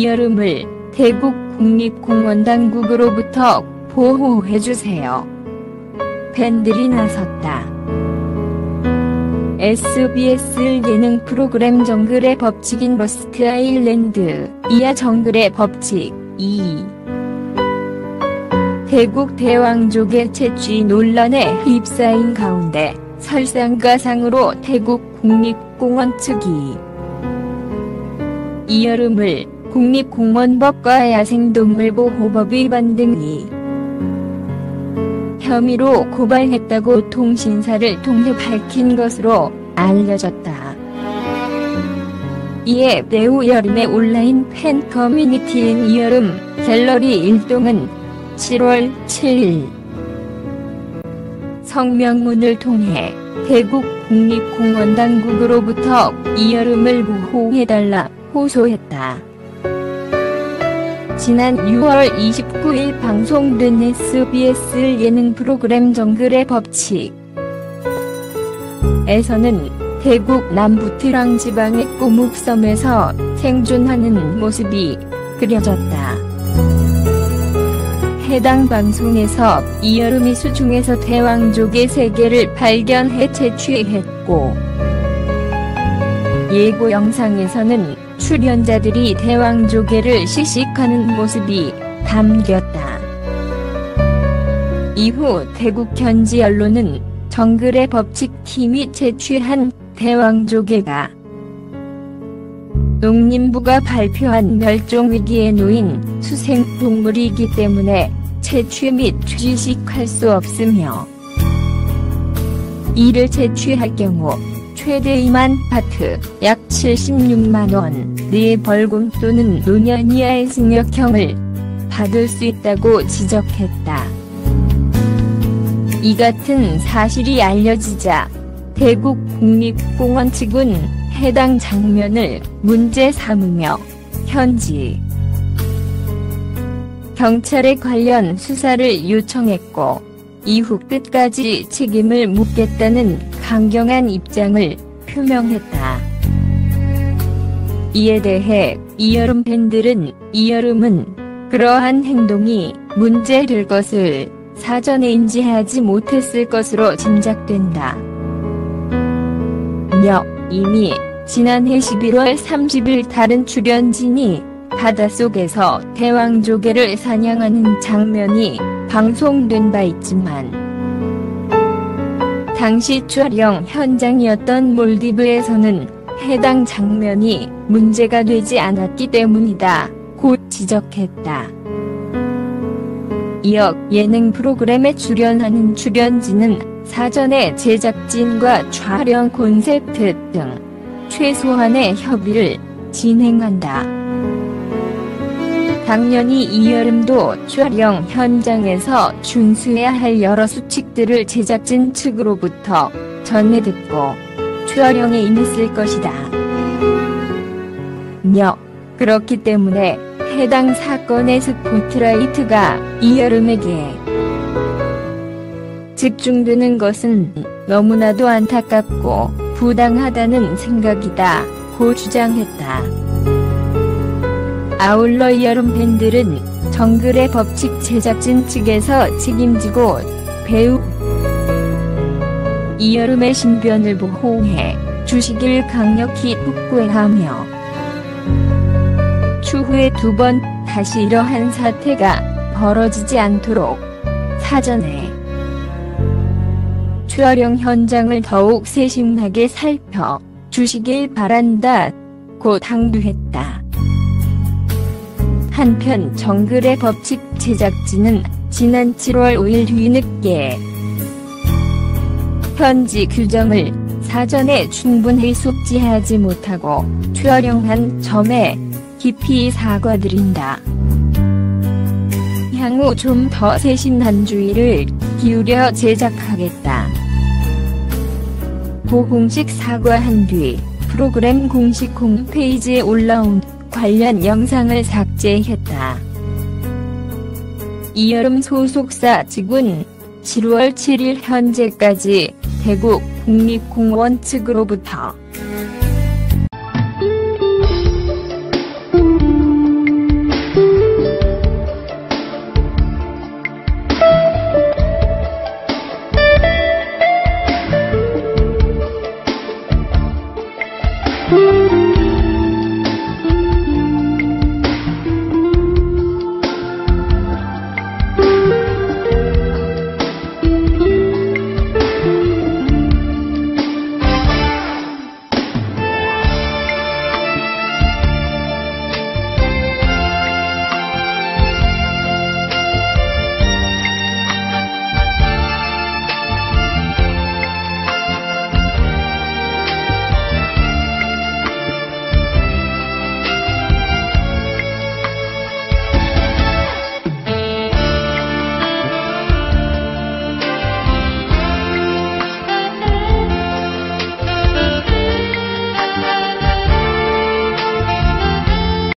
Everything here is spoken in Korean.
이열음을 태국 국립공원 당국으로부터 보호해주세요. 팬들이 나섰다. SBS 예능 프로그램 정글의 법칙 in 로스트 아일랜드 이하 정글의 법칙이 태국 대왕조개 채취 논란에 휩싸인 가운데 설상가상으로 태국 국립공원 측이 이여름을 국립공원법과 야생동물보호법 위반 등이 혐의로 고발했다고 통신사를 통해 밝힌 것으로 알려졌다. 이에 배우 여름의 온라인 팬 커뮤니티인 이여름 갤러리 일동은 7월 7일 성명문을 통해 대국 국립공원 당국으로부터 이여름을 보호해달라 호소했다. 지난 6월 29일 방송된 SBS 예능 프로그램 정글의 법칙 에서는 대국 남부 트랑 지방의 꼬묵섬에서 생존하는 모습이 그려졌다. 해당 방송에서 이여름이 수중에서 대왕족의 세계를 발견해 채취했고 예고 영상에서는 출연자들이 대왕조개를 시식하는 모습이 담겼다. 이후 태국 현지 언론은 정글의 법칙팀이 채취한 대왕조개가 농림부가 발표한 멸종위기에 놓인 수생동물이기 때문에 채취 및 취식할 수 없으며 이를 채취할 경우 최대 2만 파트, 약 76만원, 의 벌금 또는 노년 이하의 징역형을 받을 수 있다고 지적했다. 이 같은 사실이 알려지자 대국 국립공원 측은 해당 장면을 문제 삼으며 현지 경찰에 관련 수사를 요청했고 이후 끝까지 책임을 묻겠다는 강경한 입장을 표명했다. 이에 대해 이여름 팬들은 이여름은 그러한 행동이 문제될 것을 사전에 인지하지 못했을 것으로 짐작된다. 며 이미 지난해 11월 30일 다른 출연진이 바닷속에서 대왕조개를 사냥하는 장면이 방송된 바 있지만 당시 촬영 현장이었던 몰디브에서는 해당 장면이 문제가 되지 않았기 때문이다. 곧 지적했다. 이어 예능 프로그램에 출연하는 출연진은 사전에 제작진과 촬영 콘셉트 등 최소한의 협의를 진행한다. 당연히 이여름도 촬영 현장에서 준수해야 할 여러 수칙들을 제작진 측으로부터 전해 듣고 촬영에 임했을 것이다. 며 그렇기 때문에 해당 사건의 스포트라이트가 이여름에게 집중되는 것은 너무나도 안타깝고 부당하다는 생각이다. 고 주장했다. 아울러 이여름 팬들은 정글의 법칙 제작진 측에서 책임지고 배우 이여름의 신변을 보호해 주시길 강력히 촉구하며 추후에 두 번 다시 이러한 사태가 벌어지지 않도록 사전에 촬영 현장을 더욱 세심하게 살펴 주시길 바란다. 고 당부했다. 한편 정글의 법칙 제작진은 지난 7월 5일 뒤늦게 현지 규정을 사전에 충분히 숙지하지 못하고 촬영한 점에 깊이 사과드린다. 향후 좀 더 세심한 주의를 기울여 제작하겠다. 고 공식 사과한 뒤 프로그램 공식 홈페이지에 올라온 관련 영상을 삭제했다. 이여름 소속사 측은 7월 7일 현재까지 대구 국립공원 측으로부터